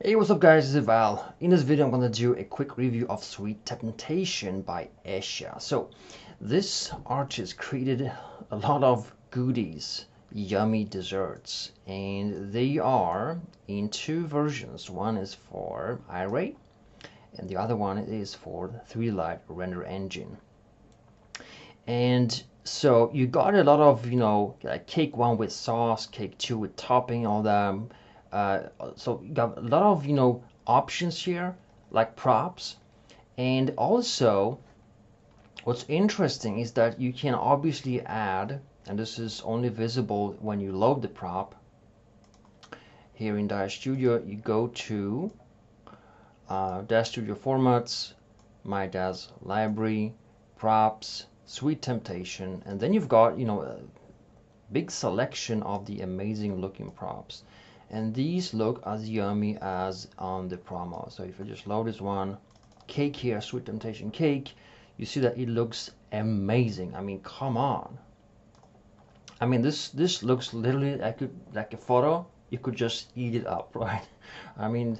Hey what's up guys, is Val. In this video I'm gonna do a quick review of Sweet Temptation by Esha. So this artist created a lot of goodies, yummy desserts, and they are in two versions. One is for Iray and the other one is for 3Delight Render Engine. And so you got a lot of, you know, like cake one with sauce, cake two with topping, all that uh, so got a lot of you know options here like props. And also what's interesting is that you can obviously add and this is only visible when you load the prop. Here in Daz Studio you go to uh, Daz Studio formats my Daz library props sweet temptation and then you've got you know a big selection of the amazing looking props and these look as yummy as on the promo. So if I just load this one cake here sweet temptation cake you see that it looks amazing. I mean come on. I mean this this looks literally like a, like a photo. You could just eat it up right? I mean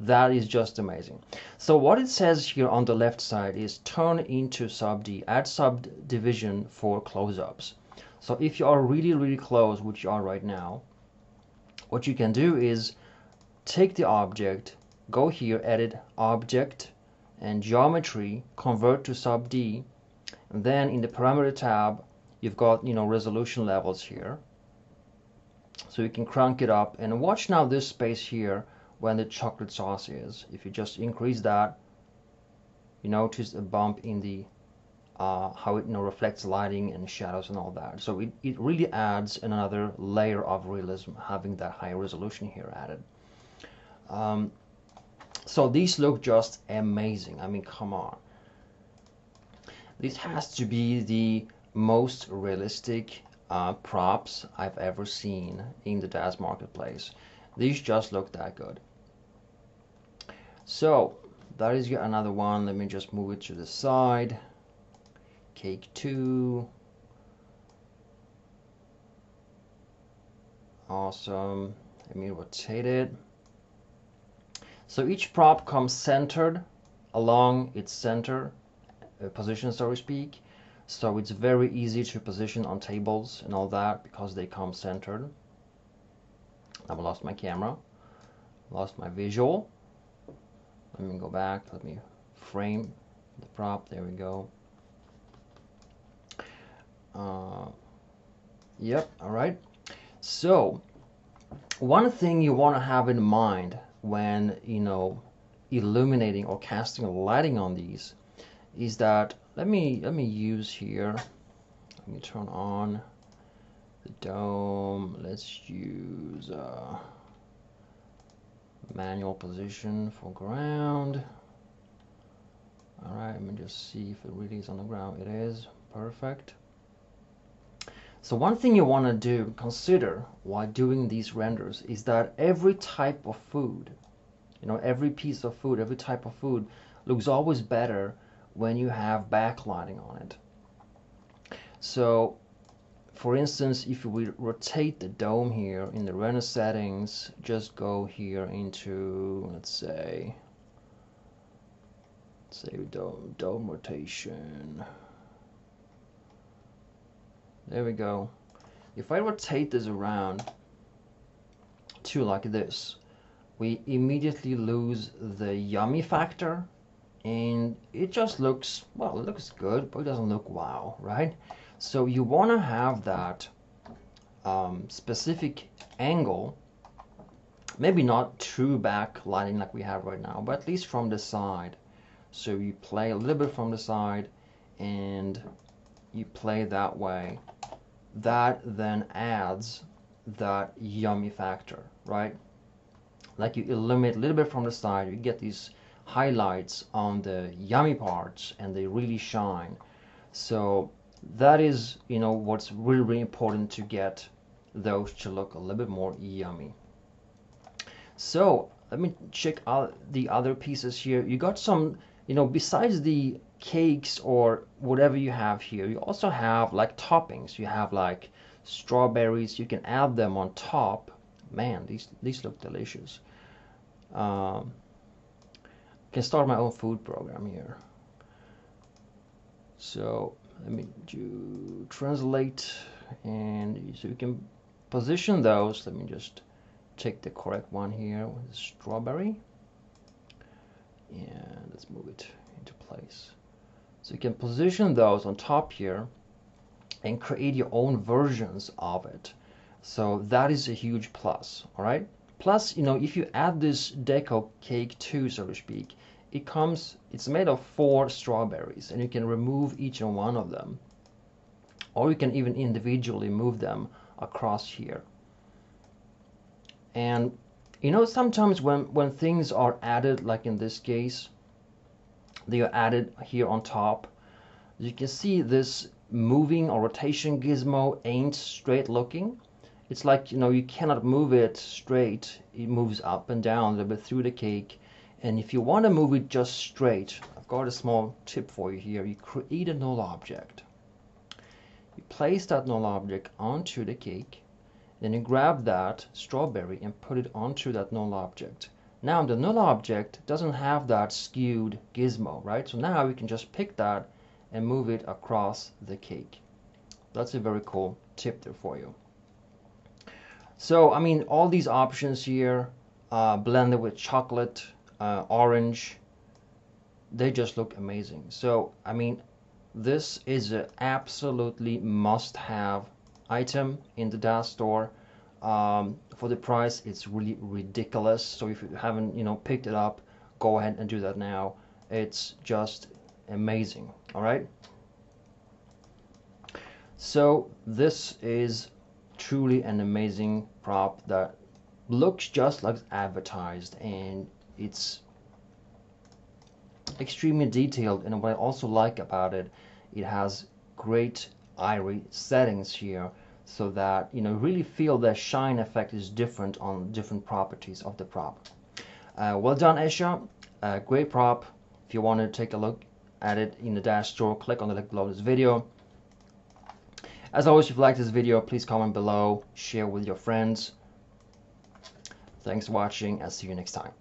that is just amazing. So what it says here on the left side is turn into sub D add subdivision for close-ups. So if you are really really close which you are right now what you can do is take the object, go here, edit object and geometry, convert to sub D, and then in the parameter tab, you've got, you know, resolution levels here. So you can crank it up and watch now this space here when the chocolate sauce is. If you just increase that, you notice a bump in the uh, how it you know reflects lighting and shadows and all that. So it, it really adds another layer of realism having that high resolution here added. Um, so these look just amazing. I mean, come on. This has to be the most realistic uh, props I've ever seen in the Daz marketplace. These just look that good. So that is yet another one. Let me just move it to the side cake 2 awesome. Let me rotate it. So each prop comes centered along its center uh, position so to speak. So it's very easy to position on tables and all that because they come centered. I've lost my camera. Lost my visual. Let me go back. Let me frame the prop. There we go uh, yep, all right. So, one thing you want to have in mind when, you know, illuminating or casting a lighting on these is that, let me, let me use here, let me turn on the dome. Let's use uh, manual position for ground. All right, let me just see if it really is on the ground. It is perfect. So one thing you want to do, consider while doing these renders is that every type of food, you know, every piece of food, every type of food looks always better when you have backlighting on it. So for instance, if we rotate the dome here in the render settings, just go here into, let's say, say dome, dome rotation. There we go. If I rotate this around to like this, we immediately lose the yummy factor and it just looks, well, it looks good, but it doesn't look wow, right? So you want to have that um, specific angle, maybe not true back lighting like we have right now, but at least from the side. So you play a little bit from the side and you play that way that then adds that yummy factor, right? Like you illuminate a little bit from the side, you get these highlights on the yummy parts and they really shine. So that is, you know, what's really, really important to get those to look a little bit more yummy. So let me check out the other pieces here. You got some, you know, besides the cakes or whatever you have here. You also have like toppings. You have like strawberries. You can add them on top. Man these these look delicious. Um, can start my own food program here. So let me do translate and so you can position those. Let me just take the correct one here with strawberry. And let's move it into place so you can position those on top here and create your own versions of it. So that is a huge plus all right? Plus you know if you add this deco cake too so to speak it comes it's made of four strawberries and you can remove each and one of them. Or you can even individually move them across here. And you know sometimes when when things are added like in this case they are added here on top. You can see this moving or rotation gizmo ain't straight looking. It's like you know you cannot move it straight. It moves up and down a little bit through the cake. And if you want to move it just straight I've got a small tip for you here. You create a null object. You place that null object onto the cake. Then you grab that strawberry and put it onto that null object now the null object doesn't have that skewed gizmo right so now we can just pick that and move it across the cake that's a very cool tip there for you so, I mean, all these options here, uh, blended with chocolate, uh, orange, they just look amazing. So, I mean, this is an absolutely must-have item in the Daz store. Um, for the price, it's really ridiculous. So if you haven't, you know, picked it up, go ahead and do that now. It's just amazing. All right. So this is truly an amazing prop that looks just like advertised and it's extremely detailed and what I also like about it it has great Iray settings here so that you know really feel the shine effect is different on different properties of the prop uh, well done Esha uh, great prop if you want to take a look at it in the Daz store click on the link below this video as always, if you like this video, please comment below, share with your friends. Thanks for watching, I'll see you next time.